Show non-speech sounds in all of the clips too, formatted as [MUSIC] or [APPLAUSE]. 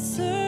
could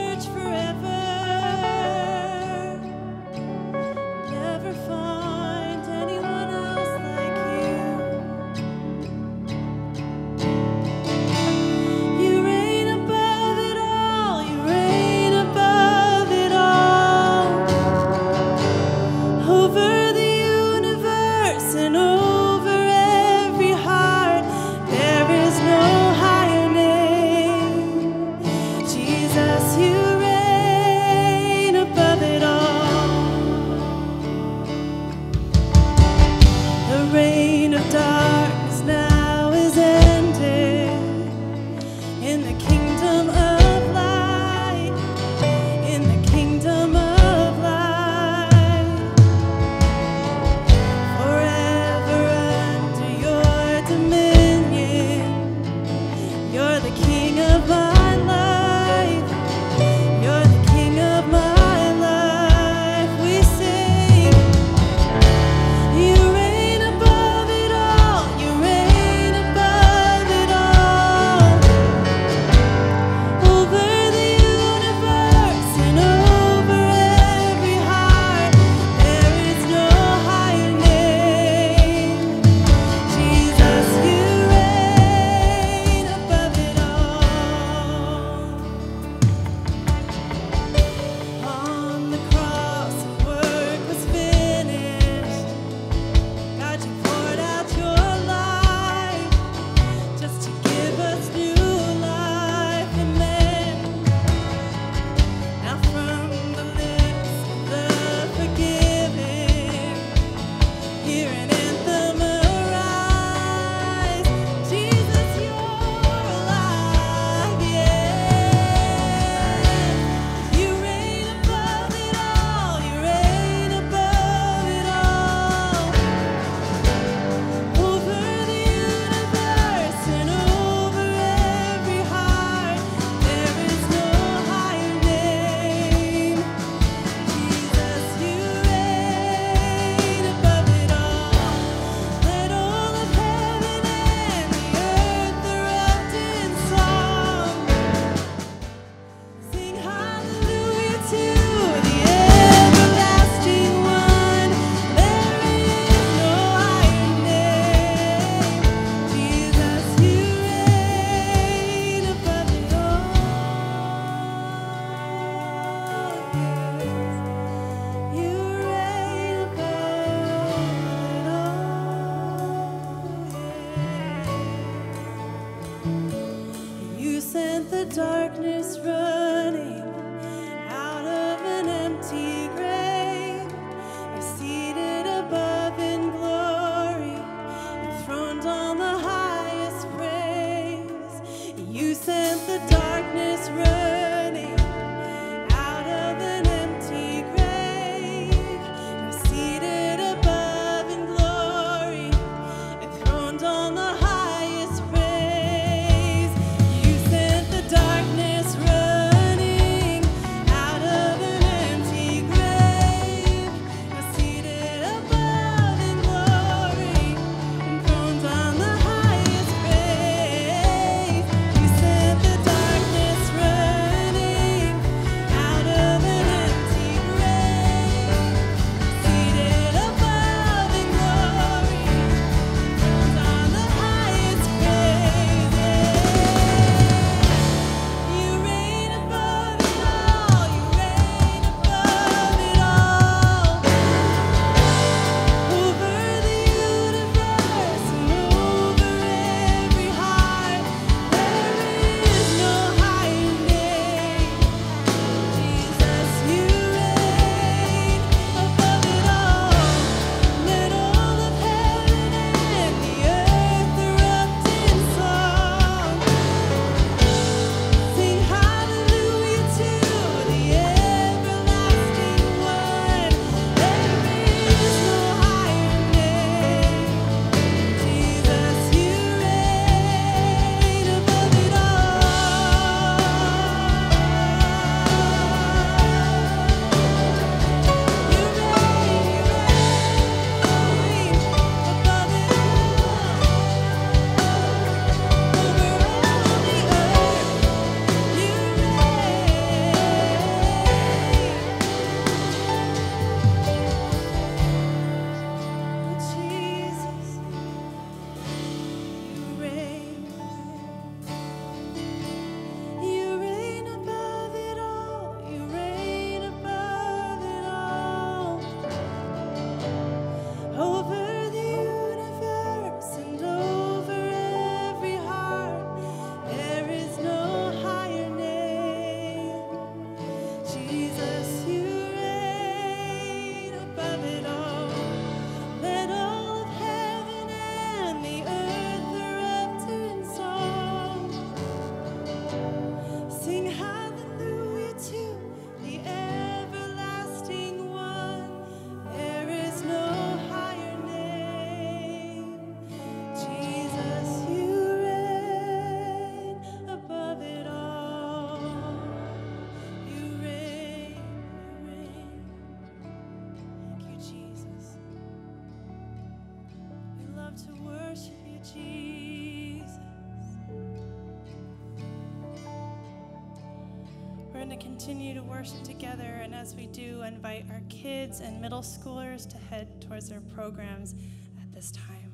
continue to worship together, and as we do, invite our kids and middle schoolers to head towards their programs at this time.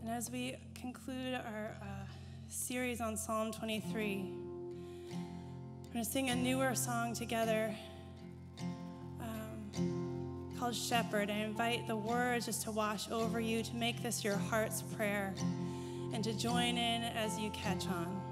And as we conclude our uh, series on Psalm 23, we're going to sing a newer song together um, called Shepherd. I invite the words just to wash over you, to make this your heart's prayer, and to join in as you catch on.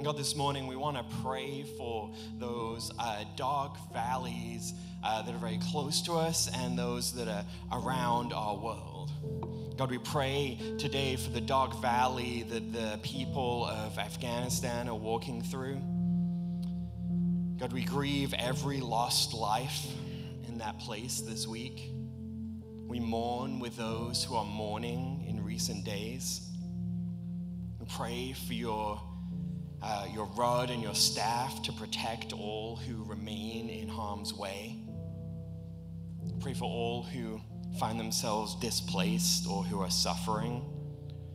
And God, this morning we want to pray for those uh, dark valleys uh, that are very close to us and those that are around our world. God, we pray today for the dark valley that the people of Afghanistan are walking through. God, we grieve every lost life in that place this week. We mourn with those who are mourning in recent days. We pray for your, uh, your rod and your staff to protect all who remain in harm's way. Pray for all who find themselves displaced or who are suffering.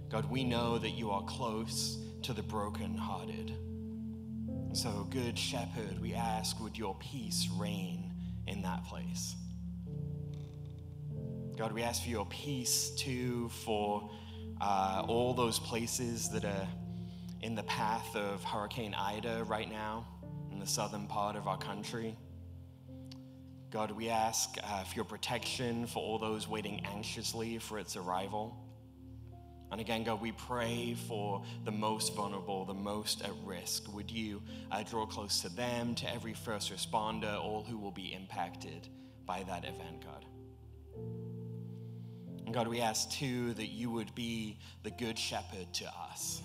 God, we know that you are close to the brokenhearted. So, Good Shepherd, we ask, would your peace reign in that place? God, we ask for your peace too for uh, all those places that are in the path of Hurricane Ida right now in the southern part of our country. God, we ask uh, for your protection for all those waiting anxiously for its arrival. And again, God, we pray for the most vulnerable, the most at risk. Would you uh, draw close to them, to every first responder, all who will be impacted by that event, God? And God, we ask too that you would be the good shepherd to us.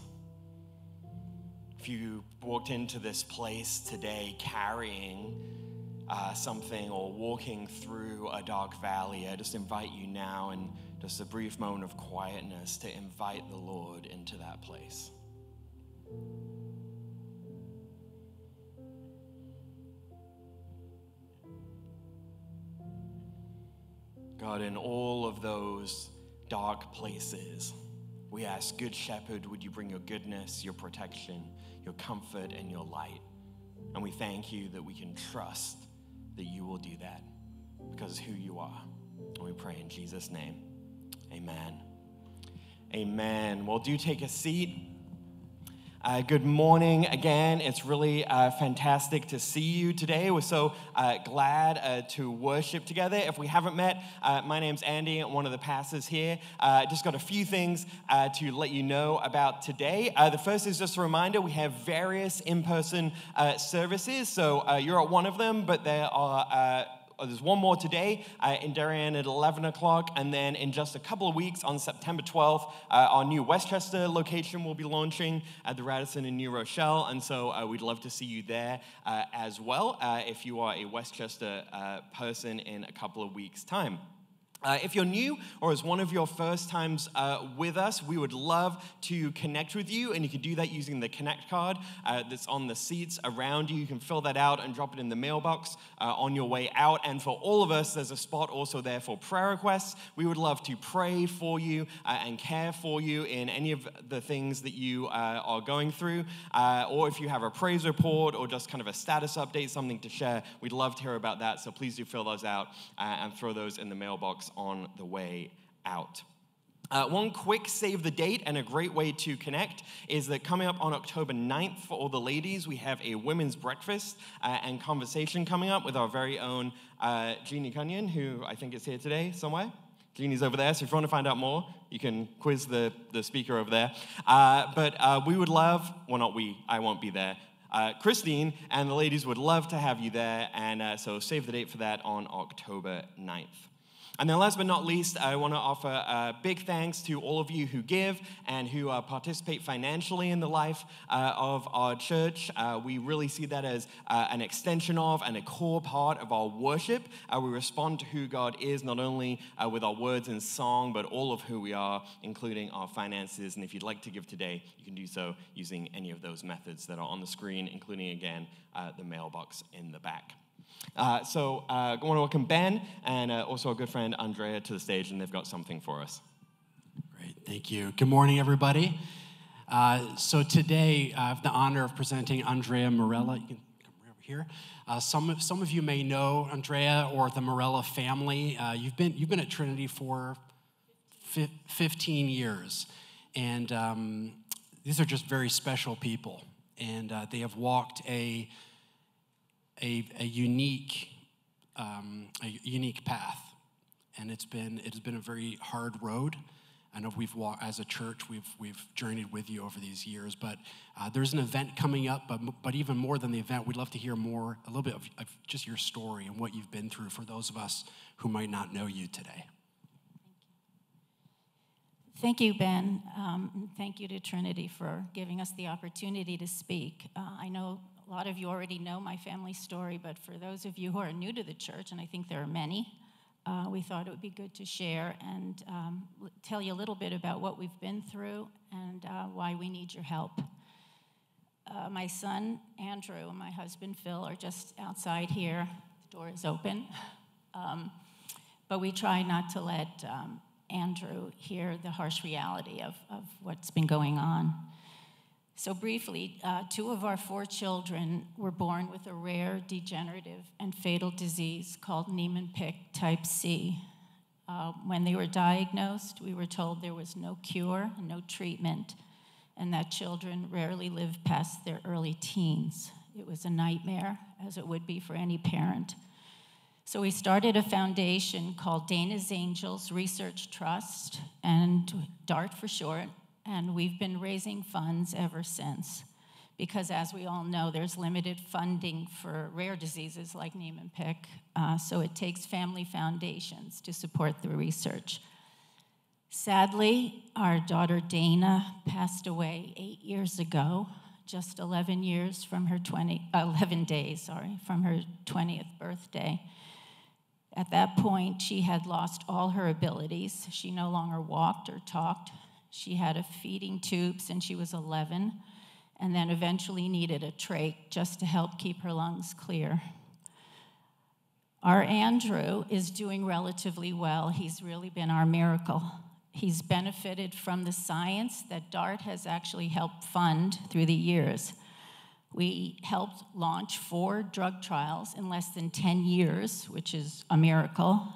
If you walked into this place today carrying uh, something or walking through a dark valley, I just invite you now in just a brief moment of quietness to invite the Lord into that place. God, in all of those dark places, we ask, Good Shepherd, would you bring your goodness, your protection, your comfort, and your light? And we thank you that we can trust that you will do that because who you are. And we pray in Jesus' name. Amen. Amen. Well, do take a seat. Uh, good morning again. It's really uh, fantastic to see you today. We're so uh, glad uh, to worship together. If we haven't met, uh, my name's Andy, one of the pastors here. Uh, just got a few things to let you know about today. the first is just a reminder we have various in person services. So you're at one of them, but there are there's one more today uh, in Darien at 11 o'clock. And then in just a couple of weeks, on September 12th, uh, our new Westchester location will be launching at the Radisson in New Rochelle. And so uh, we'd love to see you there uh, as well uh, if you are a Westchester uh, person in a couple of weeks' time. Uh, if you're new or is one of your first times uh, with us, we would love to connect with you, and you can do that using the Connect card uh, that's on the seats around you. You can fill that out and drop it in the mailbox uh, on your way out. And for all of us, there's a spot also there for prayer requests. We would love to pray for you uh, and care for you in any of the things that you uh, are going through. or if you have a praise report or just kind of a status update, something to share, we'd love to hear about that. So please do fill those out and throw those in the mailbox on the way out. Uh, one quick save the date and a great way to connect is that coming up on October 9th for all the ladies, we have a women's breakfast uh, and conversation coming up with our very own uh, Jeannie Cunyon, who I think is here today somewhere. Jeannie's over there, so if you want to find out more, you can quiz the, the speaker over there. Uh, but uh, we would love, well, not we, I won't be there. Uh, Christine and the ladies would love to have you there, and uh, so save the date for that on October 9th. And then, last but not least, I want to offer a big thanks to all of you who give and who uh, participate financially in the life uh, of our church. Uh, we really see that as uh, an extension of and a core part of our worship. Uh, we respond to who God is, not only with our words and song, but all of who we are, including our finances. And if you'd like to give today, you can do so using any of those methods that are on the screen, including, again, the mailbox in the back. Uh, so uh, I want to welcome Ben and uh, also our good friend Andrea to the stage, and they've got something for us. Great, thank you. Good morning, everybody. Uh, so today I have the honor of presenting Andrea Marella. You can come over here. Uh, some, some of you may know Andrea or the Marella family. Uh, you've, been, you've been at Trinity for 15 years, and um, these are just very special people. And they have walked a a, a unique, um, a unique path. And it's been, it has been a very hard road. I know we've walked, as a church, we've, we've journeyed with you over these years, but uh, there's an event coming up, but, but even more than the event, we'd love to hear more, a little bit of, of just your story and what you've been through for those of us who might not know you today. Thank you, Ben. Um, thank you to Trinity for giving us the opportunity to speak. Uh, I know a lot of you already know my family story, but for those of you who are new to the church, and I think there are many, uh, we thought it would be good to share and um, tell you a little bit about what we've been through and uh, why we need your help. Uh, my son, Andrew, and my husband, Phil, are just outside here. The door is open. Um, but we try not to let um, Andrew hear the harsh reality of, of what's been going on. So, briefly, uh, two of our four children were born with a rare, degenerative, and fatal disease called Niemann-Pick type C. Uh, when they were diagnosed, we were told there was no cure, no treatment, and that children rarely live past their early teens. It was a nightmare, as it would be for any parent. So we started a foundation called Dana's Angels Research Trust, and DART for short, and we've been raising funds ever since. Because as we all know, there's limited funding for rare diseases like Niemann-Pick, uh, so it takes family foundations to support the research. Sadly, our daughter Dana passed away eight years ago, just 11 years from her 20, uh, 11 days, sorry, from her 20th birthday. At that point, she had lost all her abilities. She no longer walked or talked. She had a feeding tube since she was 11, and then eventually needed a trach just to help keep her lungs clear. Our Andrew is doing relatively well. He's really been our miracle. He's benefited from the science that DART has actually helped fund through the years. We helped launch four drug trials in less than 10 years, which is a miracle.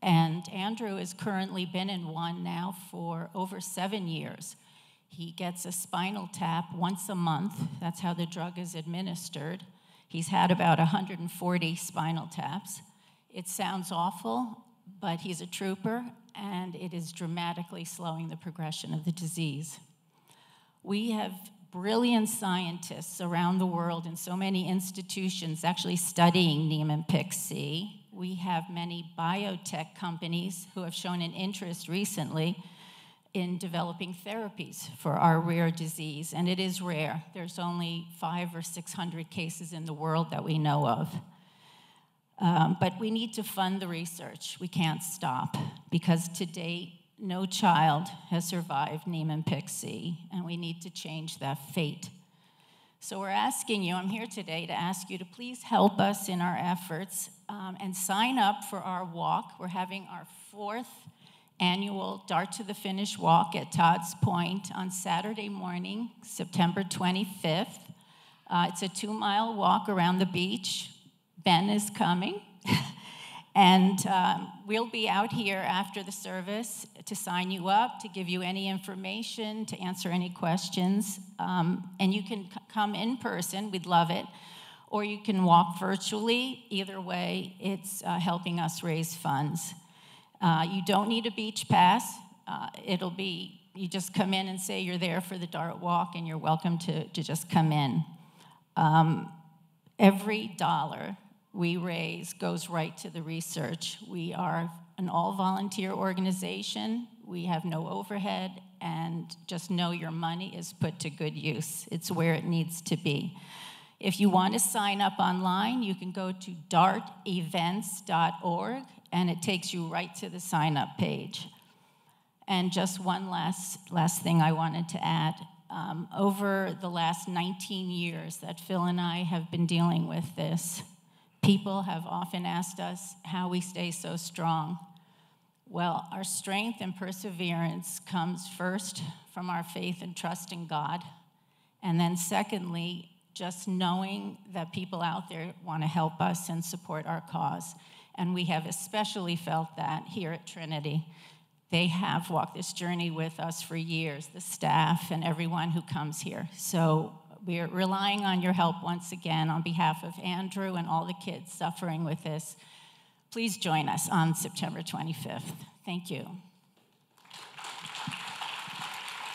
And Andrew has currently been in one now for over seven years. He gets a spinal tap once a month. That's how the drug is administered. He's had about 140 spinal taps. It sounds awful, but he's a trooper, and it is dramatically slowing the progression of the disease. We have brilliant scientists around the world in so many institutions actually studying Niemann-Pick C. We have many biotech companies who have shown an interest recently in developing therapies for our rare disease, and it is rare. There's only five or 600 cases in the world that we know of. Um, but we need to fund the research. We can't stop because to date, no child has survived Niemann-Pick C, and we need to change that fate. So we're asking you, I'm here today to ask you to please help us in our efforts um, and sign up for our walk. We're having our fourth annual Dart to the Finish walk at Todd's Point on Saturday morning, September 25th. Uh, it's a two mile walk around the beach. Ben is coming. [LAUGHS] And um, we'll be out here after the service to sign you up, to give you any information, to answer any questions. Um, and you can come in person, we'd love it, or you can walk virtually. Either way, it's uh, helping us raise funds. Uh, you don't need a beach pass. Uh, it'll be, you just come in and say you're there for the Dart Walk, and you're welcome to, to just come in. Um, every dollar we raise goes right to the research. We are an all volunteer organization. We have no overhead, and just know your money is put to good use. It's where it needs to be. If you want to sign up online, you can go to dartevents.org, and it takes you right to the sign up page. And just one last, last thing I wanted to add. Um, over the last 19 years that Phil and I have been dealing with this, People have often asked us how we stay so strong. Well, our strength and perseverance comes first from our faith and trust in God. And then, secondly, just knowing that people out there want to help us and support our cause. And we have especially felt that here at Trinity. They have walked this journey with us for years, the staff and everyone who comes here. So we're relying on your help once again on behalf of Andrew and all the kids suffering with this. Please join us on September 25th. Thank you.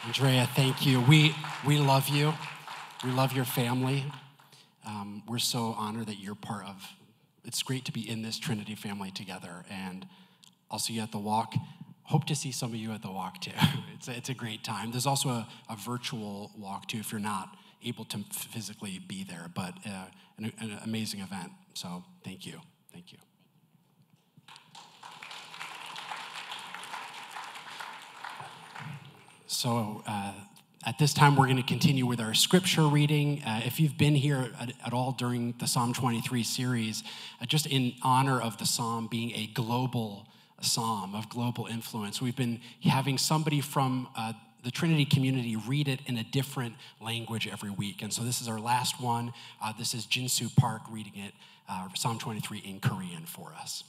Andrea, thank you. We, we love you. We love your family. Um, we're so honored that you're part of. It's great to be in this Trinity family together, and I'll see you at the walk. Hope to see some of you at the walk too. [LAUGHS] It's a, it's a great time. There's also a, a virtual walk too if you're not able to physically be there, but uh, an, an amazing event. So thank you. Thank you. So, uh, at this time, we're going to continue with our scripture reading. Uh, if you've been here at, at, all during the Psalm 23 series, uh, just in honor of the psalm being a global psalm of global influence, we've been having somebody from uh, the Trinity community read it in a different language every week. And so this is our last one. Uh, this is Jinsu Park reading it, uh, Psalm 23 in Korean for us.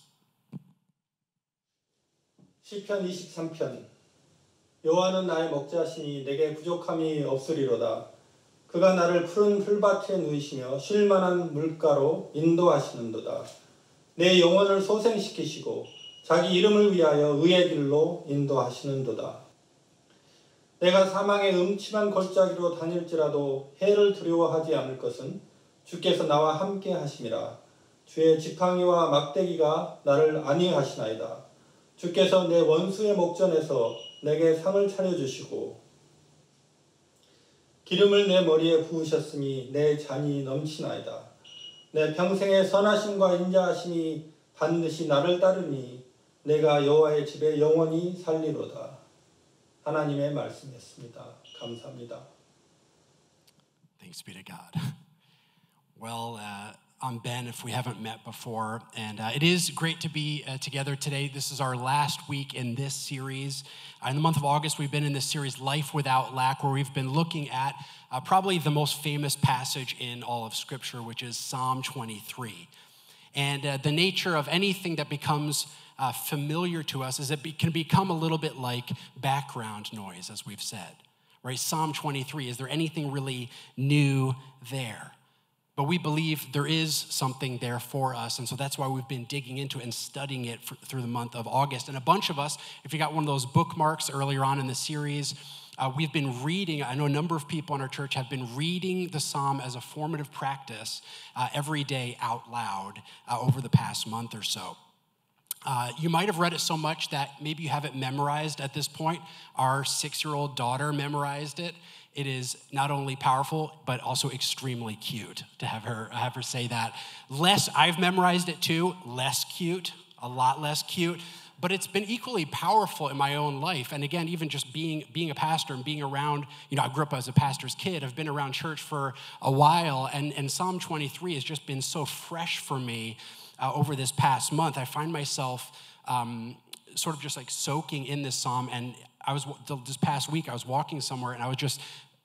시편 23편 여호와는 나의 목자시니 내게 부족함이 없으리로다. 그가 나를 푸른 풀밭에 누이시며 쉴만한 물가로 인도하시는도다. 내 영혼을 소생시키시고 자기 이름을 위하여 의의 길로 인도하시는도다. 내가 사망의 음침한 골짜기로 다닐지라도 해를 두려워하지 않을 것은 주께서 나와 함께 하심이라. 주의 지팡이와 막대기가 나를 안위하시나이다. 주께서 내 원수의 목전에서 내게 상을 차려주시고 기름을 내 머리에 부으셨으니 내 잔이 넘치나이다. 내 평생의 선하심과 인자하심이 반드시 나를 따르니 내가 여호와의 집에 영원히 살리로다. 하나님의 말씀이었습니다. 감사합니다. Thanks be to God. Well, uh, I'm Ben if we haven't met before. And uh, it is great to be uh, together today. This is our last week in this series. Uh, in the month of August, we've been in this series, Life Without Lack, where we've been looking at uh, probably the most famous passage in all of Scripture, which is Psalm 23. And uh, the nature of anything that becomes uh, familiar to us is it be, can become a little bit like background noise, as we've said. Right? Psalm 23, is there anything really new there? But we believe there is something there for us. And so that's why we've been digging into it and studying it for, through the month of August. And a bunch of us, if you got one of those bookmarks earlier on in the series, uh, we've been reading, I know a number of people in our church have been reading the psalm as a formative practice uh, every day out loud uh, over the past month or so. Uh, you might have read it so much that maybe you have it memorized at this point. Our six year old daughter memorized it. It is not only powerful but also extremely cute to have her have her say that. Less i've memorized it too less cute a lot less cute but it's been equally powerful in my own life. And again even just being being a pastor and being around you know i grew up as a pastor's kid i've been around church for a while and, and psalm 23 has just been so fresh for me uh, over this past month i find myself um, sort of just like soaking in this psalm and I was this past week I was walking somewhere and I was just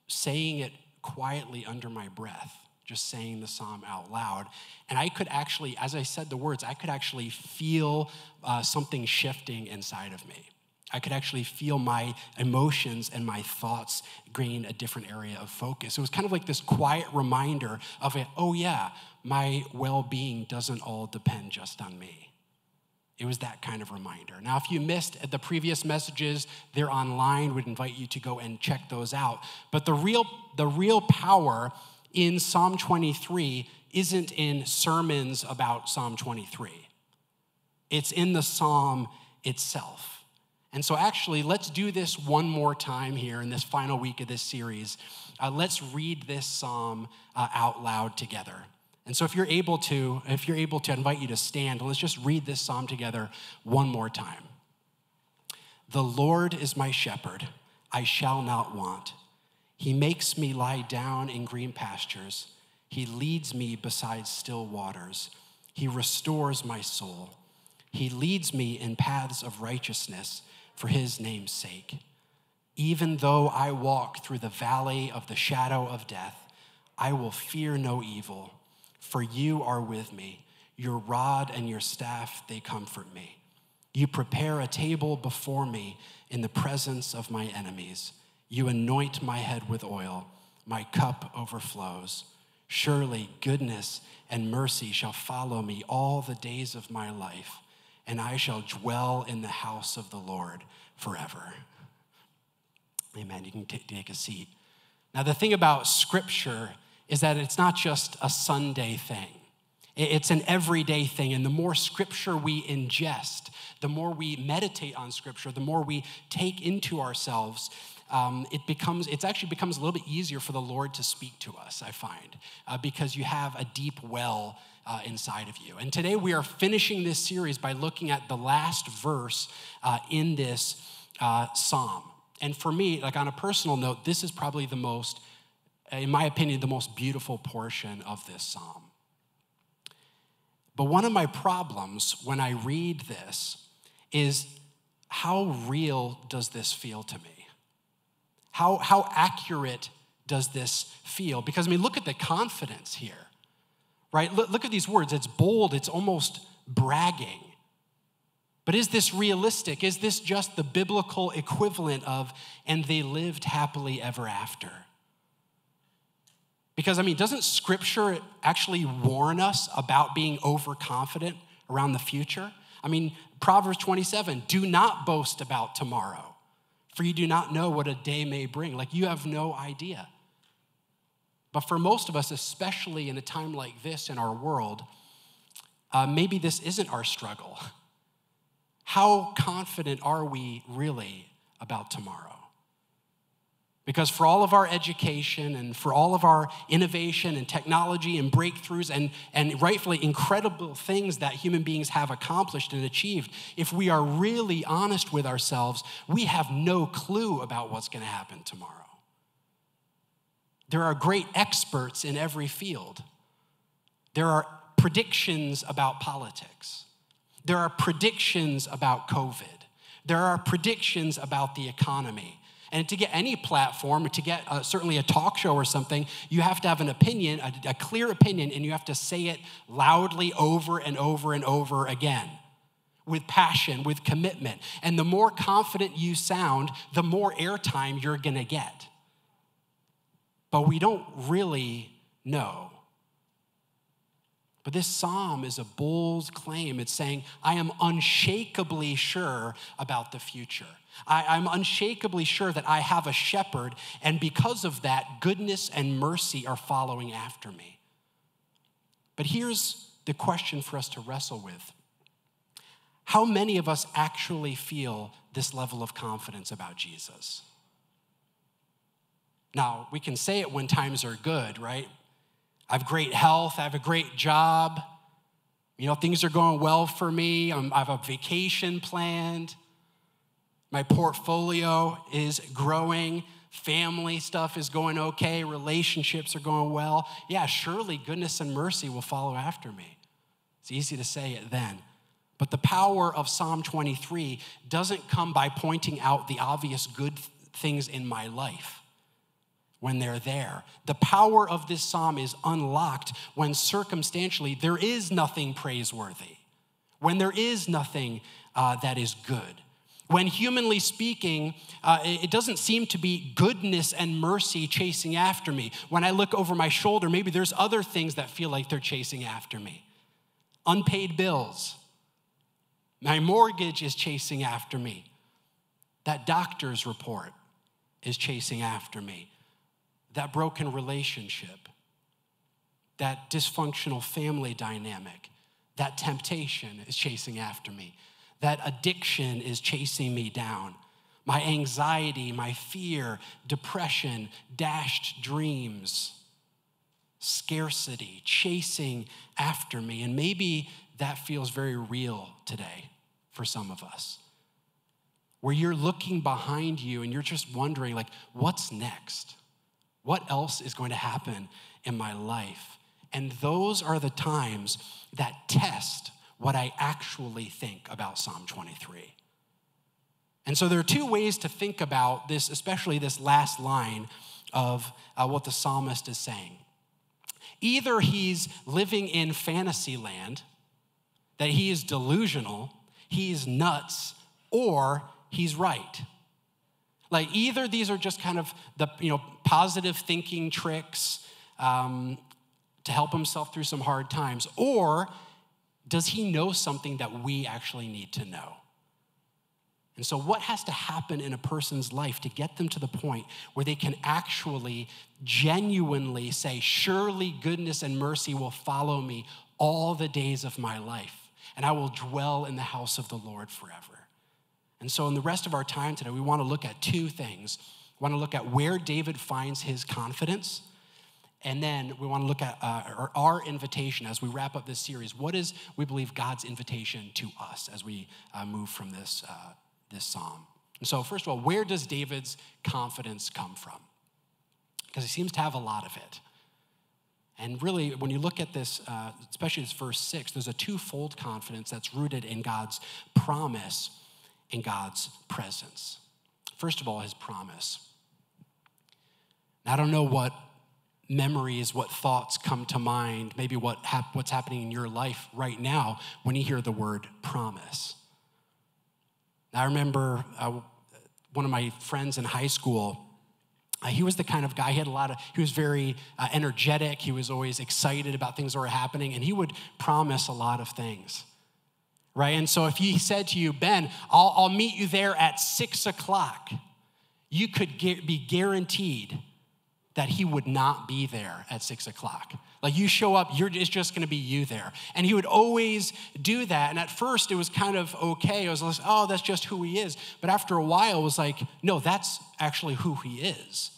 saying it quietly under my breath, just saying the psalm out loud. And I could actually, as I said the words, I could actually feel uh, something shifting inside of me. I could actually feel my emotions and my thoughts gain a different area of focus. It was kind of like this quiet reminder of it, oh, yeah, my well being doesn't all depend just on me. It was that kind of reminder. Now, if you missed the previous messages, they're online. We'd invite you to go and check those out. But the real, the real power in Psalm 23 isn't in sermons about Psalm 23, it's in the psalm itself. And so, actually, let's do this one more time here in this final week of this series. Uh, let's read this psalm uh, out loud together. And so if you're able to, if you're able to, I invite you to stand. Let's just read this psalm together one more time. The Lord is my shepherd, I shall not want. He makes me lie down in green pastures. He leads me beside still waters. He restores my soul. He leads me in paths of righteousness for his name's sake. Even though I walk through the valley of the shadow of death, I will fear no evil for you are with me. Your rod and your staff, they comfort me. You prepare a table before me in the presence of my enemies. You anoint my head with oil. my cup overflows. Surely goodness and mercy shall follow me all the days of my life, and I shall dwell in the house of the Lord forever. Amen. You can t- take a seat. Now, the thing about Scripture is that it's not just a Sunday thing. It's an everyday thing. And the more scripture we ingest, the more we meditate on scripture, the more we take into ourselves, um, it becomes, it actually becomes a little bit easier for the Lord to speak to us, I find, uh, because you have a deep well uh, inside of you. And today we are finishing this series by looking at the last verse uh, in this uh, psalm. And for me, like on a personal note, this is probably the most, Uh, in my opinion, the most beautiful portion of this psalm. But one of my problems when I read this is how real does this feel to me? How, how accurate does this feel? Because, I mean, look at the confidence here, right? Look, look at these words. It's bold, it's almost bragging. But is this realistic? Is this just the biblical equivalent of, and they lived happily ever after? Because, I mean, doesn't scripture actually warn us about being overconfident around the future? I mean, Proverbs 27 do not boast about tomorrow, for you do not know what a day may bring. Like, you have no idea. But for most of us, especially in a time like this in our world, uh, maybe this isn't our struggle. How confident are we really about tomorrow? Because for all of our education and for all of our innovation and technology and breakthroughs and, and rightfully incredible things that human beings have accomplished and achieved, if we are really honest with ourselves, we have no clue about what's going to happen tomorrow. There are great experts in every field. There are predictions about politics. There are predictions about COVID. There are predictions about the economy. And to get any platform, to get uh, certainly a talk show or something, you have to have an opinion, a, a clear opinion, and you have to say it loudly over and over and over again with passion, with commitment. And the more confident you sound, the more airtime you're gonna get. But we don't really know but this psalm is a bold claim. It's saying, I am unshakably sure about the future. I, am unshakably sure that I have a shepherd, and because of that, goodness and mercy are following after me. But here's the question for us to wrestle with How many of us actually feel this level of confidence about Jesus? Now, we can say it when times are good, right? I have great health. I have a great job. You know, things are going well for me. I'm, I have a vacation planned. My portfolio is growing. Family stuff is going okay. Relationships are going well. Yeah, surely goodness and mercy will follow after me. It's easy to say it then. But the power of Psalm 23 doesn't come by pointing out the obvious good things in my life when they're there. The power of this psalm is unlocked when circumstantially there is nothing praiseworthy, when there is nothing uh, that is good. When humanly speaking, uh, it doesn't seem to be goodness and mercy chasing after me. When I look over my shoulder, maybe there's other things that feel like they're chasing after me. Unpaid bills. My mortgage is chasing after me. That doctor's report is chasing after me that broken relationship, that dysfunctional family dynamic, that temptation is chasing after me, that addiction is chasing me down. My anxiety, my fear, depression, dashed dreams, scarcity, chasing after me. And maybe that feels very real today for some of us. Where you're looking behind you and you're just wondering, like, what's next? What else is going to happen in my life? And those are the times that test what I actually think about Psalm 23. And so there are two ways to think about this, especially this last line of uh, what the psalmist is saying. Either he's living in fantasy land, that he is delusional, he's nuts, or he's right. Like either these are just kind of the you know positive thinking tricks um, to help himself through some hard times? Or does he know something that we actually need to know? And so, what has to happen in a person's life to get them to the point where they can actually genuinely say, Surely goodness and mercy will follow me all the days of my life, and I will dwell in the house of the Lord forever? And so, in the rest of our time today, we want to look at two things. We want to look at where David finds his confidence. And then we want to look at uh, our, invitation as we wrap up this series. What is, we believe, God's invitation to us as we uh, move from this uh, this psalm. And so, first of all, where does David's confidence come from? Because he seems to have a lot of it. And really, when you look at this, uh, especially this verse six, there's a twofold confidence that's rooted in God's promise and God's presence. First of all, his promise. Now, I don't know what memories, what thoughts come to mind, maybe what hap- what's happening in your life right now when you hear the word promise. I remember uh, one of my friends in high school. Uh, he was the kind of guy, he had a lot of, he was very uh, energetic. He was always excited about things that were happening, and he would promise a lot of things, right? And so if he said to you, Ben, I'll, I'll meet you there at six o'clock, you could get, be guaranteed that he would not be there at six o'clock. Like you show up, you're, it's just gonna be you there. And he would always do that. And at first it was kind of okay. It was like, oh, that's just who he is. But after a while, it was like, no, that's actually who he is.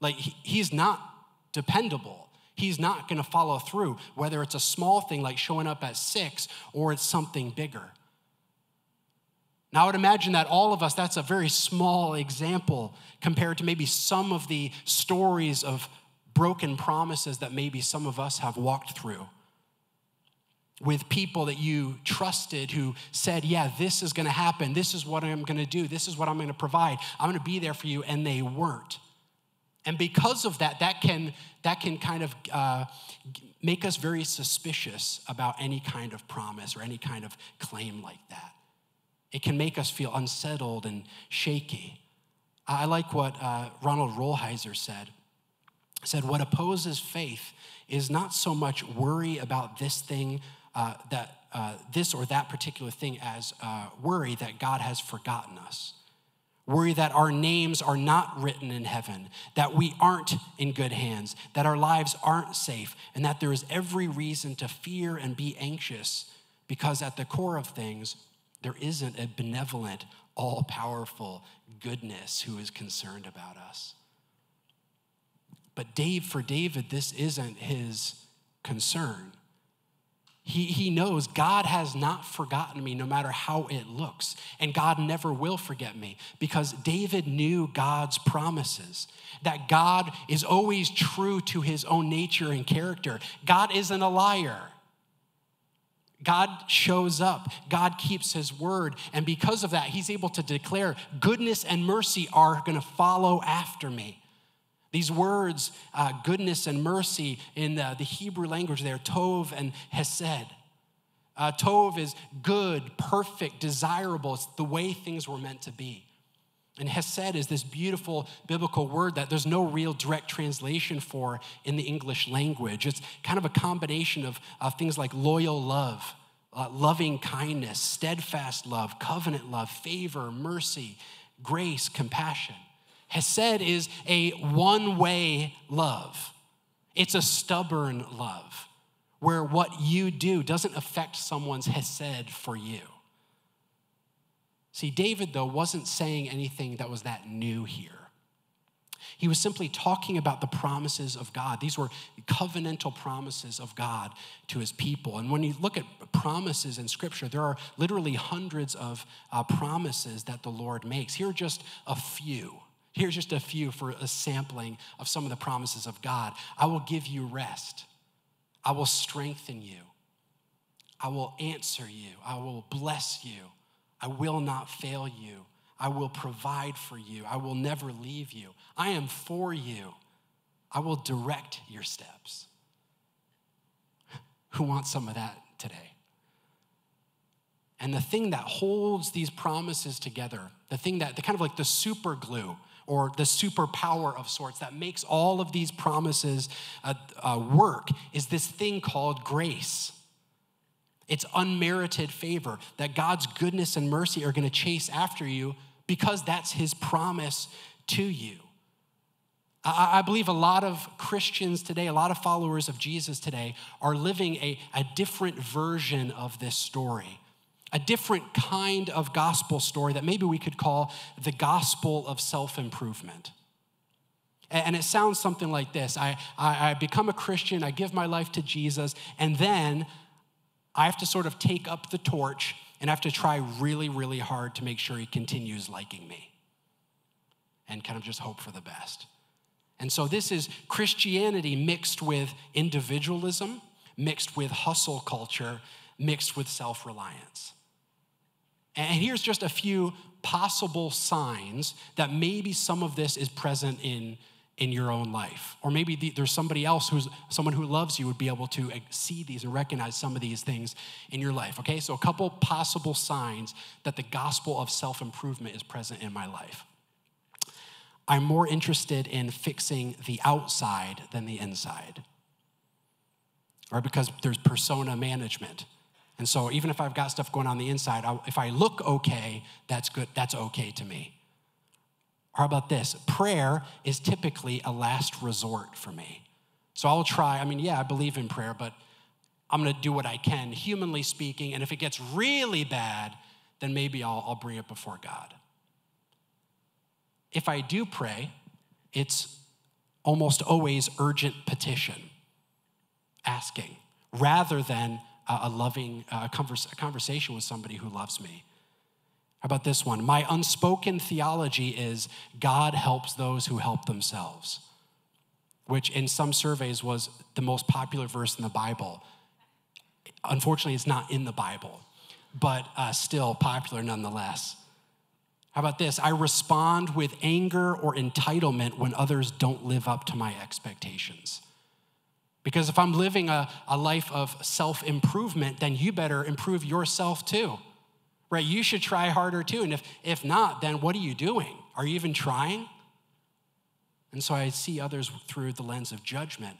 Like he, he's not dependable. He's not gonna follow through, whether it's a small thing like showing up at six or it's something bigger. Now, I would imagine that all of us, that's a very small example compared to maybe some of the stories of broken promises that maybe some of us have walked through with people that you trusted who said, Yeah, this is gonna happen. This is what I'm gonna do. This is what I'm gonna provide. I'm gonna be there for you. And they weren't. And because of that, that can, that can kind of uh, make us very suspicious about any kind of promise or any kind of claim like that. It can make us feel unsettled and shaky. I like what uh, Ronald Rolheiser said. He said, What opposes faith is not so much worry about this thing, uh, that uh, this or that particular thing, as uh, worry that God has forgotten us. Worry that our names are not written in heaven, that we aren't in good hands, that our lives aren't safe, and that there is every reason to fear and be anxious because at the core of things, there isn't a benevolent, all powerful goodness who is concerned about us. But Dave, for David, this isn't his concern. He, he knows God has not forgotten me no matter how it looks, and God never will forget me because David knew God's promises, that God is always true to his own nature and character. God isn't a liar. God shows up, God keeps his word, and because of that, he's able to declare goodness and mercy are gonna follow after me. These words, uh, goodness and mercy, in the, the Hebrew language, they're tov and hesed. Uh, tov is good, perfect, desirable. It's the way things were meant to be. And hesed is this beautiful biblical word that there's no real direct translation for in the English language. It's kind of a combination of things like loyal love, uh, loving kindness, steadfast love, covenant love, favor, mercy, grace, compassion. Hesed is a one way love, it's a stubborn love where what you do doesn't affect someone's Hesed for you. See, David, though, wasn't saying anything that was that new here. He was simply talking about the promises of God. These were covenantal promises of God to his people. And when you look at promises in Scripture, there are literally hundreds of uh, promises that the Lord makes. Here are just a few. Here's just a few for a sampling of some of the promises of God. I will give you rest. I will strengthen you. I will answer you. I will bless you. I will not fail you. I will provide for you. I will never leave you. I am for you. I will direct your steps. [LAUGHS] Who wants some of that today? And the thing that holds these promises together, the thing that, the kind of like the super glue or the superpower of sorts that makes all of these promises uh, uh, work, is this thing called grace. It's unmerited favor that God's goodness and mercy are going to chase after you because that's his promise to you. I, believe a lot of Christians today, a lot of followers of Jesus today, are living a, a different version of this story, a different kind of gospel story that maybe we could call the gospel of self improvement. And it sounds something like this I, I, I become a Christian, I give my life to Jesus, and then I have to sort of take up the torch and I have to try really, really hard to make sure he continues liking me and kind of just hope for the best. And so this is Christianity mixed with individualism, mixed with hustle culture, mixed with self reliance. And here's just a few possible signs that maybe some of this is present in, in your own life. Or maybe the, there's somebody else who's someone who loves you would be able to see these and recognize some of these things in your life. Okay, so a couple possible signs that the gospel of self improvement is present in my life. I'm more interested in fixing the outside than the inside. Or because there's persona management. And so even if I've got stuff going on the inside, if I look okay, that's good, that's okay to me. How about this? Prayer is typically a last resort for me. So I'll try, I mean, yeah, I believe in prayer, but I'm gonna do what I can, humanly speaking. And if it gets really bad, then maybe I'll, I'll bring it before God if I do pray, it's almost always urgent petition, asking, rather than a loving uh, a conversation with somebody who loves me. How about this one? My unspoken theology is God helps those who help themselves, which in some surveys was the most popular verse in the Bible. Unfortunately, it's not in the Bible, but uh, still popular nonetheless. How about this? I respond with anger or entitlement when others don't live up to my expectations. Because if I'm living a, a life of self improvement, then you better improve yourself too, right? You should try harder too. And if, if not, then what are you doing? Are you even trying? And so I see others through the lens of judgment.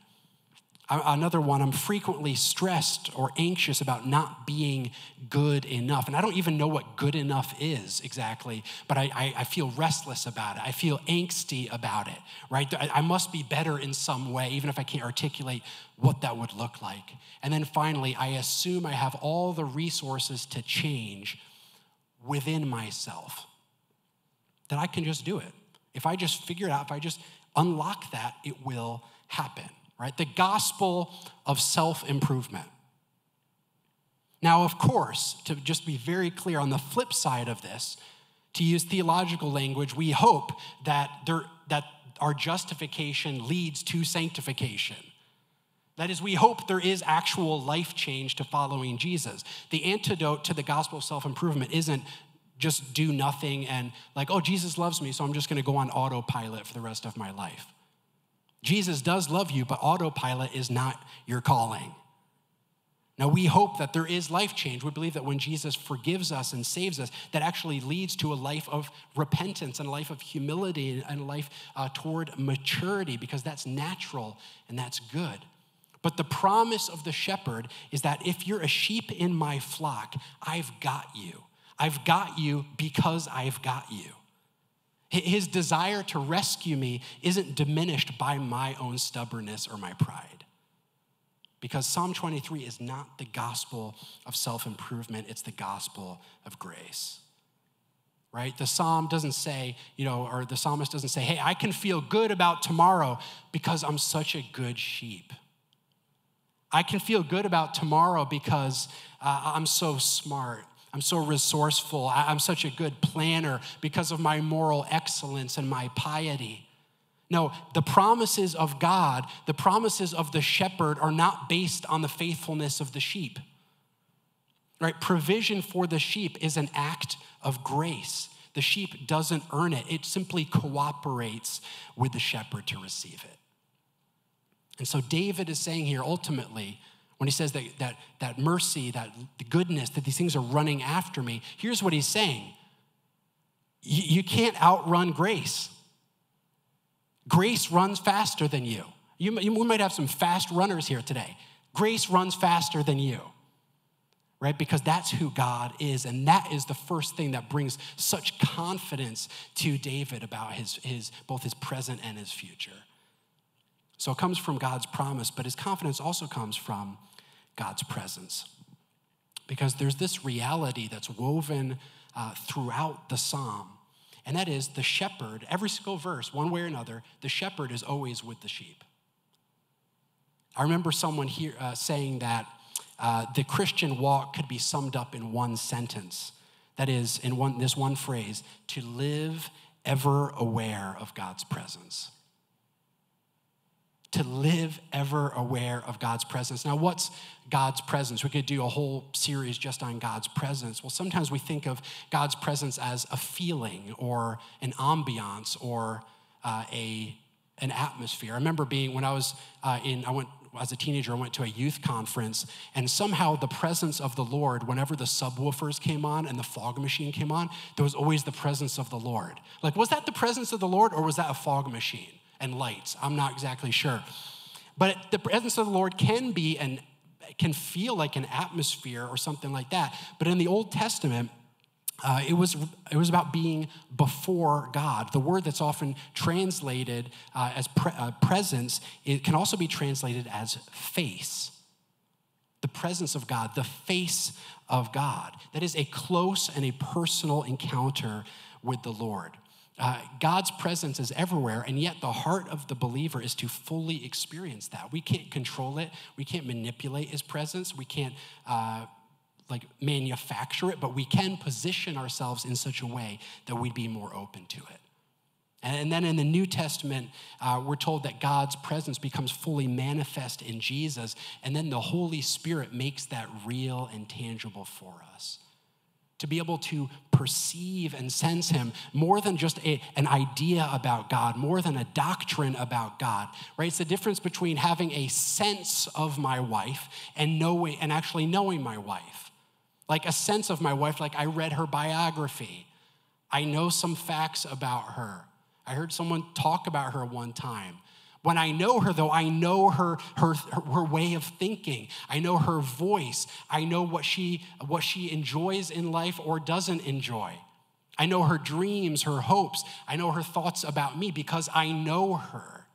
Another one, I'm frequently stressed or anxious about not being good enough. And I don't even know what good enough is exactly, but I, I, I feel restless about it. I feel angsty about it, right? I, I must be better in some way, even if I can't articulate what that would look like. And then finally, I assume I have all the resources to change within myself, that I can just do it. If I just figure it out, if I just unlock that, it will happen right? The gospel of self improvement. Now, of course, to just be very clear, on the flip side of this, to use theological language, we hope that, there, that our justification leads to sanctification. That is, we hope there is actual life change to following Jesus. The antidote to the gospel of self improvement isn't just do nothing and, like, oh, Jesus loves me, so I'm just gonna go on autopilot for the rest of my life. Jesus does love you, but autopilot is not your calling. Now, we hope that there is life change. We believe that when Jesus forgives us and saves us, that actually leads to a life of repentance and a life of humility and a life uh, toward maturity because that's natural and that's good. But the promise of the shepherd is that if you're a sheep in my flock, I've got you. I've got you because I've got you. His desire to rescue me isn't diminished by my own stubbornness or my pride. Because Psalm 23 is not the gospel of self improvement, it's the gospel of grace. Right? The psalm doesn't say, you know, or the psalmist doesn't say, hey, I can feel good about tomorrow because I'm such a good sheep. I can feel good about tomorrow because uh, I'm so smart. I'm so resourceful. I'm such a good planner because of my moral excellence and my piety. No, the promises of God, the promises of the shepherd are not based on the faithfulness of the sheep. Right? Provision for the sheep is an act of grace. The sheep doesn't earn it, it simply cooperates with the shepherd to receive it. And so David is saying here ultimately, when he says that, that, that mercy, that the goodness, that these things are running after me, here's what he's saying you, you can't outrun grace. Grace runs faster than you. you. You might have some fast runners here today. Grace runs faster than you, right? Because that's who God is. And that is the first thing that brings such confidence to David about his, his, both his present and his future. So it comes from God's promise, but his confidence also comes from God's presence. Because there's this reality that's woven uh, throughout the psalm, and that is the shepherd, every single verse, one way or another, the shepherd is always with the sheep. I remember someone here uh, saying that uh, the Christian walk could be summed up in one sentence. That is, in one, this one phrase, to live ever aware of God's presence to live ever aware of God's presence. Now, what's God's presence? We could do a whole series just on God's presence. Well, sometimes we think of God's presence as a feeling or an ambiance or uh, a, an atmosphere. I remember being, when I was uh, in, I went, as a teenager, I went to a youth conference, and somehow the presence of the Lord, whenever the subwoofers came on and the fog machine came on, there was always the presence of the Lord. Like, was that the presence of the Lord or was that a fog machine? And lights. I'm not exactly sure. But the presence of the Lord can be and can feel like an atmosphere or something like that. But in the Old Testament, uh, it, was, it was about being before God. The word that's often translated uh, as pre- uh, presence, it can also be translated as face. The presence of God, the face of God. That is a close and a personal encounter with the Lord. Uh, God's presence is everywhere, and yet the heart of the believer is to fully experience that. We can't control it. We can't manipulate His presence. We can't uh, like manufacture it, but we can position ourselves in such a way that we'd be more open to it. And then in the New Testament, uh, we're told that God's presence becomes fully manifest in Jesus, and then the Holy Spirit makes that real and tangible for us to be able to perceive and sense Him more than just a, an idea about God, more than a doctrine about God, right? It's the difference between having a sense of my wife and knowing and actually knowing my wife. Like a sense of my wife, like I read her biography, I know some facts about her. I heard someone talk about her one time. When I know her, though, I know her, her, her way of thinking. I know her voice. I know what she, what she enjoys in life or doesn't enjoy. I know her dreams, her hopes. I know her thoughts about me because I know her,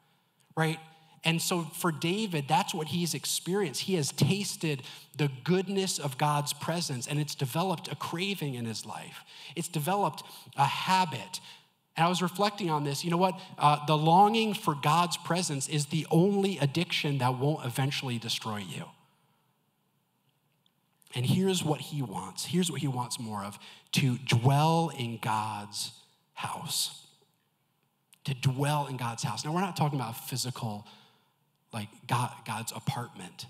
right? And so for David, that's what he's experienced. He has tasted the goodness of God's presence, and it's developed a craving in his life. It's developed a habit and I was reflecting on this. You know what? Uh, the longing for God's presence is the only addiction that won't eventually destroy you. And here's what he wants. Here's what he wants more of to dwell in God's house. To dwell in God's house. Now, we're not talking about physical, like God, God's apartment.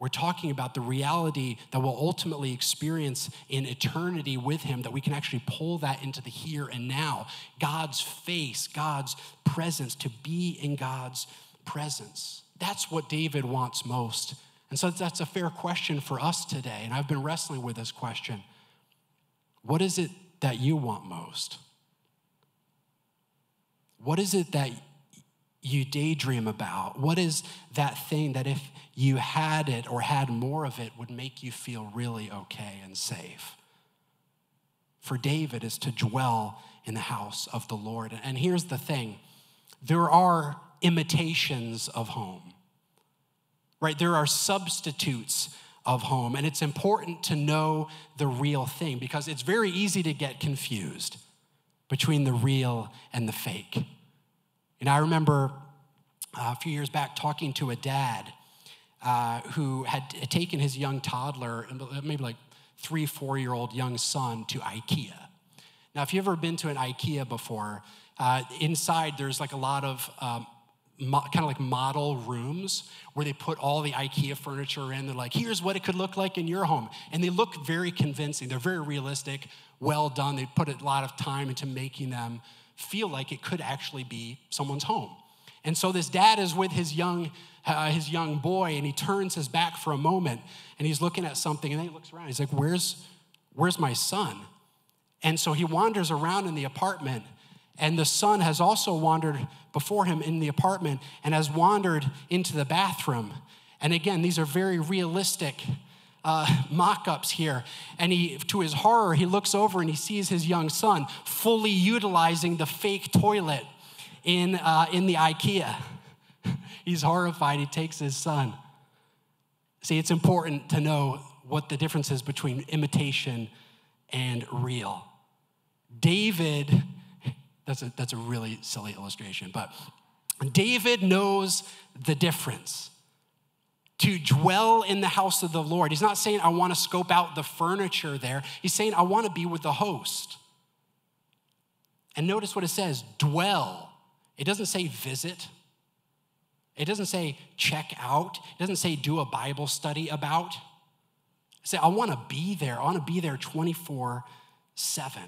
We're talking about the reality that we'll ultimately experience in eternity with Him, that we can actually pull that into the here and now. God's face, God's presence, to be in God's presence. That's what David wants most. And so that's a fair question for us today. And I've been wrestling with this question What is it that you want most? What is it that you daydream about? What is that thing that if you had it or had more of it would make you feel really okay and safe? For David is to dwell in the house of the Lord. And here's the thing there are imitations of home, right? There are substitutes of home. And it's important to know the real thing because it's very easy to get confused between the real and the fake. And I remember uh, a few years back talking to a dad uh, who had taken his young toddler, maybe like three, four year old young son, to IKEA. Now, if you've ever been to an IKEA before, uh, inside there's like a lot of um, kind of like model rooms where they put all the IKEA furniture in. They're like, here's what it could look like in your home. And they look very convincing. They're very realistic, well done. They put a lot of time into making them feel like it could actually be someone's home. And so this dad is with his young, uh, his young boy, and he turns his back for a moment, and he's looking at something, and then he looks around. He's like, "Where's, where's my son?" And so he wanders around in the apartment, and the son has also wandered before him in the apartment and has wandered into the bathroom. And again, these are very realistic uh, mock ups here. And he, to his horror, he looks over and he sees his young son fully utilizing the fake toilet in, uh, in the IKEA. [LAUGHS] He's horrified. He takes his son. See, it's important to know what the difference is between imitation and real. David, that's a, that's a really silly illustration, but David knows the difference. To dwell in the house of the Lord. He's not saying, I want to scope out the furniture there. He's saying, I want to be with the host. And notice what it says dwell. It doesn't say visit. It doesn't say check out. It doesn't say do a Bible study about. Say, I want to be there. I want to be there 24 7.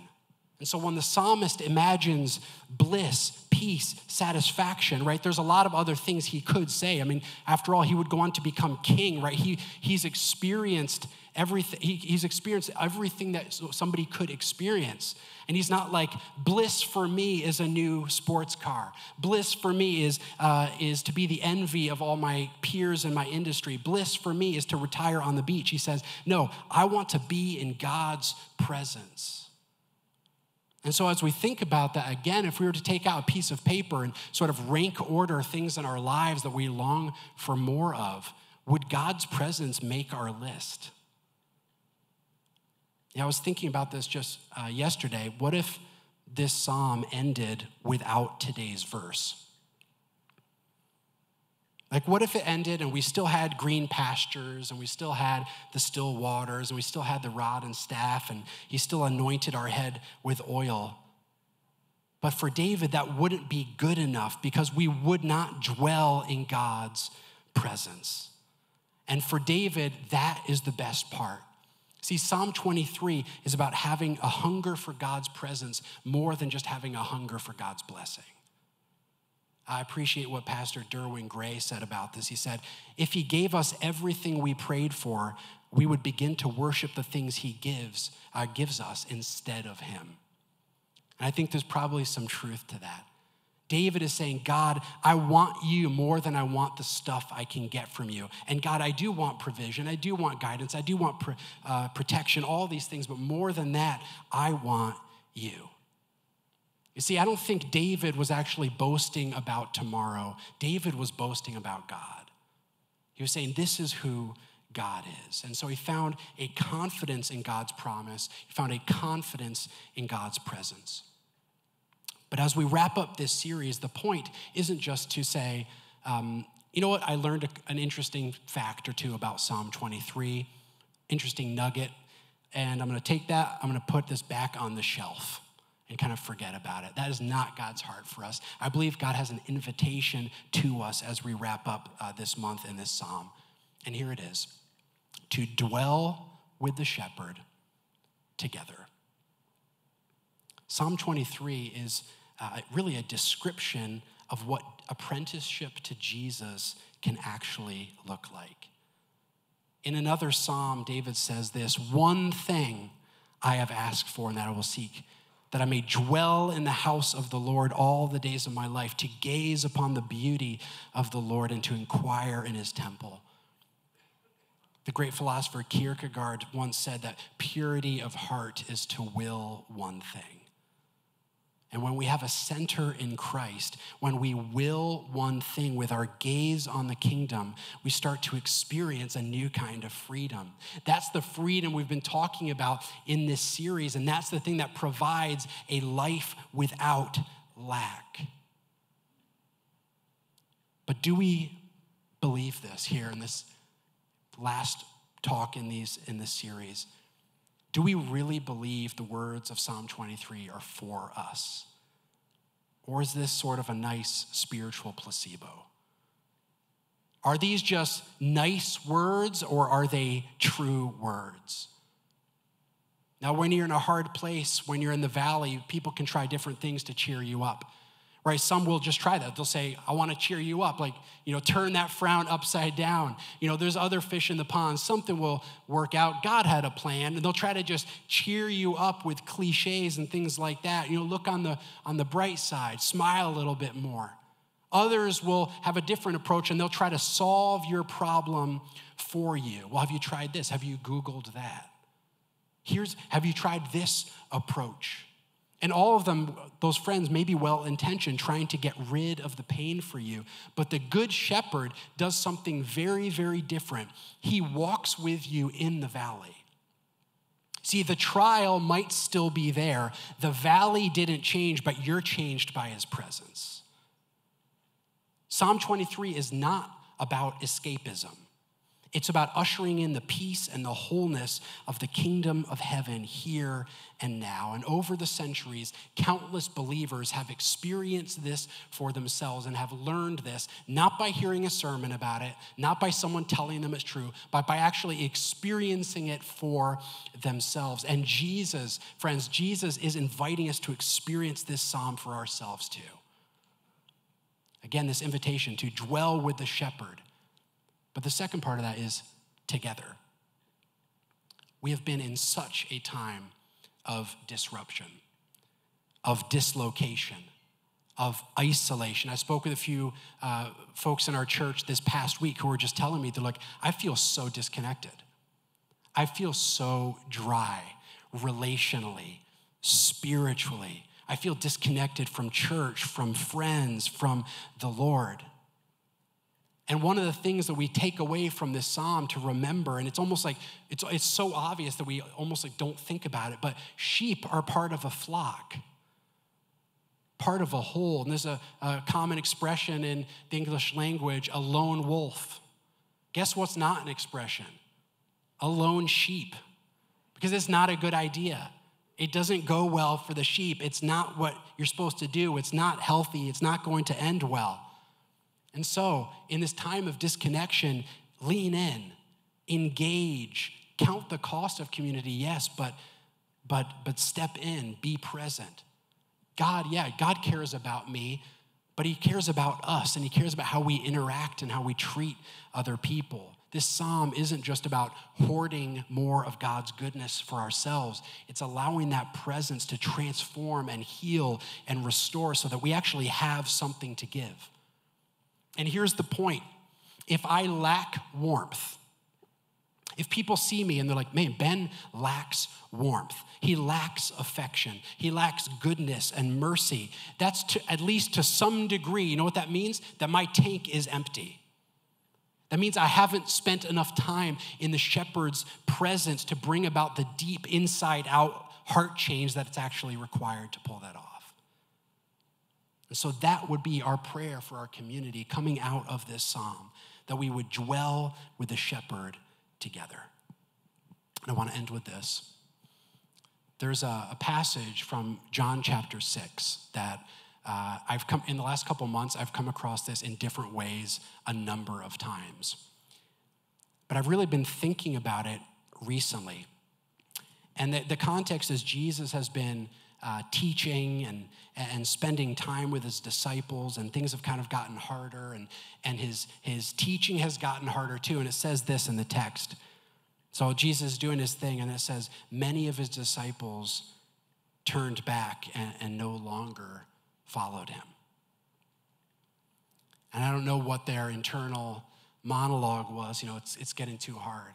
And so when the psalmist imagines bliss, peace, satisfaction, right, there's a lot of other things he could say. I mean, after all, he would go on to become king, right? He, he's experienced everything, he, he's experienced everything that somebody could experience. And he's not like, bliss for me is a new sports car. Bliss for me is, uh, is to be the envy of all my peers in my industry. Bliss for me is to retire on the beach. He says, no, I want to be in God's presence. And so, as we think about that again, if we were to take out a piece of paper and sort of rank order things in our lives that we long for more of, would God's presence make our list? Yeah, I was thinking about this just uh, yesterday. What if this psalm ended without today's verse? Like, what if it ended and we still had green pastures and we still had the still waters and we still had the rod and staff and he still anointed our head with oil? But for David, that wouldn't be good enough because we would not dwell in God's presence. And for David, that is the best part. See, Psalm 23 is about having a hunger for God's presence more than just having a hunger for God's blessing. I appreciate what Pastor Derwin Gray said about this. He said, If he gave us everything we prayed for, we would begin to worship the things he gives, uh, gives us instead of him. And I think there's probably some truth to that. David is saying, God, I want you more than I want the stuff I can get from you. And God, I do want provision. I do want guidance. I do want pr- uh, protection, all these things. But more than that, I want you. You see, I don't think David was actually boasting about tomorrow. David was boasting about God. He was saying, This is who God is. And so he found a confidence in God's promise, he found a confidence in God's presence. But as we wrap up this series, the point isn't just to say, um, you know what, I learned a, an interesting fact or two about Psalm 23, interesting nugget, and I'm gonna take that, I'm gonna put this back on the shelf and kind of forget about it. That is not God's heart for us. I believe God has an invitation to us as we wrap up uh, this month in this psalm. And here it is to dwell with the shepherd together. Psalm 23 is uh, really a description of what apprenticeship to Jesus can actually look like. In another psalm, David says this one thing I have asked for and that I will seek that I may dwell in the house of the Lord all the days of my life, to gaze upon the beauty of the Lord and to inquire in his temple. The great philosopher Kierkegaard once said that purity of heart is to will one thing. And when we have a center in Christ, when we will one thing with our gaze on the kingdom, we start to experience a new kind of freedom. That's the freedom we've been talking about in this series, and that's the thing that provides a life without lack. But do we believe this here in this last talk in these in this series? Do we really believe the words of Psalm 23 are for us? Or is this sort of a nice spiritual placebo? Are these just nice words or are they true words? Now, when you're in a hard place, when you're in the valley, people can try different things to cheer you up. Right? Some will just try that. They'll say, I want to cheer you up. Like, you know, turn that frown upside down. You know, there's other fish in the pond. Something will work out. God had a plan. And they'll try to just cheer you up with cliches and things like that. You know, look on the on the bright side, smile a little bit more. Others will have a different approach and they'll try to solve your problem for you. Well, have you tried this? Have you Googled that? Here's, have you tried this approach? And all of them, those friends, may be well intentioned, trying to get rid of the pain for you. But the good shepherd does something very, very different. He walks with you in the valley. See, the trial might still be there. The valley didn't change, but you're changed by his presence. Psalm 23 is not about escapism. It's about ushering in the peace and the wholeness of the kingdom of heaven here and now. And over the centuries, countless believers have experienced this for themselves and have learned this, not by hearing a sermon about it, not by someone telling them it's true, but by actually experiencing it for themselves. And Jesus, friends, Jesus is inviting us to experience this psalm for ourselves too. Again, this invitation to dwell with the shepherd but the second part of that is together. We have been in such a time of disruption, of dislocation, of isolation. I spoke with a few uh, folks in our church this past week who were just telling me, they're like, I feel so disconnected. I feel so dry relationally, spiritually. I feel disconnected from church, from friends, from the Lord. And one of the things that we take away from this psalm to remember, and it's almost like it's, it's so obvious that we almost like don't think about it, but sheep are part of a flock, part of a whole. And there's a, a common expression in the English language a lone wolf. Guess what's not an expression? A lone sheep, because it's not a good idea. It doesn't go well for the sheep. It's not what you're supposed to do. It's not healthy. It's not going to end well. And so, in this time of disconnection, lean in, engage, count the cost of community, yes, but but but step in, be present. God, yeah, God cares about me, but he cares about us and he cares about how we interact and how we treat other people. This psalm isn't just about hoarding more of God's goodness for ourselves. It's allowing that presence to transform and heal and restore so that we actually have something to give. And here's the point if I lack warmth, if people see me and they're like, man, Ben lacks warmth. He lacks affection. He lacks goodness and mercy. That's to, at least to some degree, you know what that means? That my tank is empty. That means I haven't spent enough time in the shepherd's presence to bring about the deep inside out heart change that it's actually required to pull that off. And so that would be our prayer for our community coming out of this psalm, that we would dwell with the shepherd together. And I want to end with this. There's a, a passage from John chapter 6 that uh, I've come, in the last couple months, I've come across this in different ways a number of times. But I've really been thinking about it recently. And the, the context is Jesus has been uh, teaching and, and spending time with his disciples, and things have kind of gotten harder, and, and his, his teaching has gotten harder too. And it says this in the text. So Jesus is doing his thing, and it says, Many of his disciples turned back and, and no longer followed him. And I don't know what their internal monologue was. You know, it's, it's getting too hard.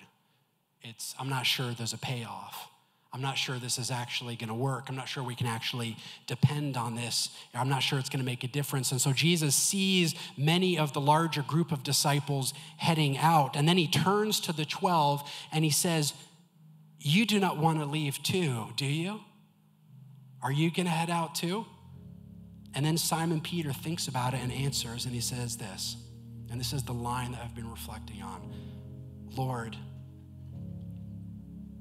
It's, I'm not sure there's a payoff. I'm not sure this is actually going to work. I'm not sure we can actually depend on this. I'm not sure it's going to make a difference. And so Jesus sees many of the larger group of disciples heading out. And then he turns to the 12 and he says, You do not want to leave too, do you? Are you going to head out too? And then Simon Peter thinks about it and answers, and he says this. And this is the line that I've been reflecting on Lord,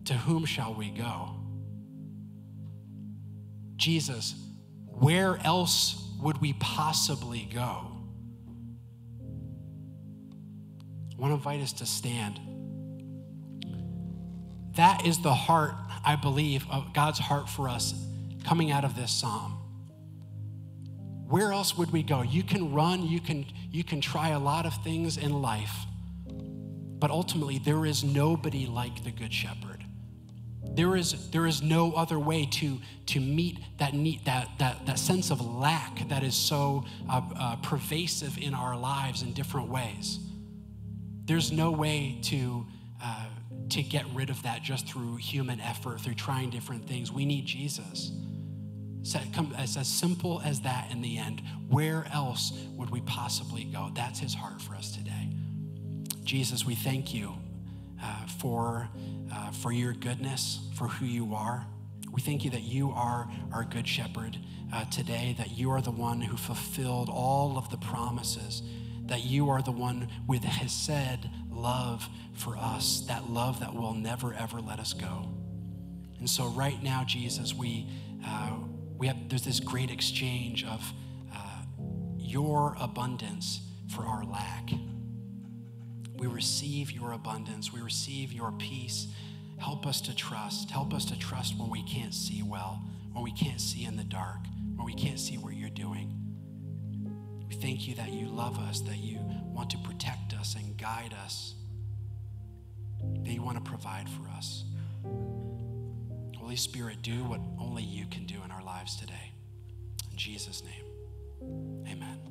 to whom shall we go? Jesus, where else would we possibly go? I want to invite us to stand. That is the heart, I believe, of God's heart for us coming out of this psalm. where else would we go? You can run, you can, you can try a lot of things in life, but ultimately, there is nobody like the Good Shepherd. There is, there is no other way to, to meet that, need, that, that, that sense of lack that is so uh, uh, pervasive in our lives in different ways. There's no way to, uh, to get rid of that just through human effort, through trying different things. We need Jesus. It's as simple as that in the end. Where else would we possibly go? That's his heart for us today. Jesus, we thank you uh, for, uh, for your goodness, for who you are. We thank you that you are our good shepherd uh, today, that you are the one who fulfilled all of the promises, that you are the one with hesed love for us, that love that will never, ever let us go. And so, right now, Jesus, we, uh, we have, there's this great exchange of uh, your abundance for our lack. We receive your abundance, we receive your peace. Help us to trust. Help us to trust when we can't see well, when we can't see in the dark, when we can't see what you're doing. We thank you that you love us, that you want to protect us and guide us, that you want to provide for us. Holy Spirit, do what only you can do in our lives today. In Jesus' name, amen.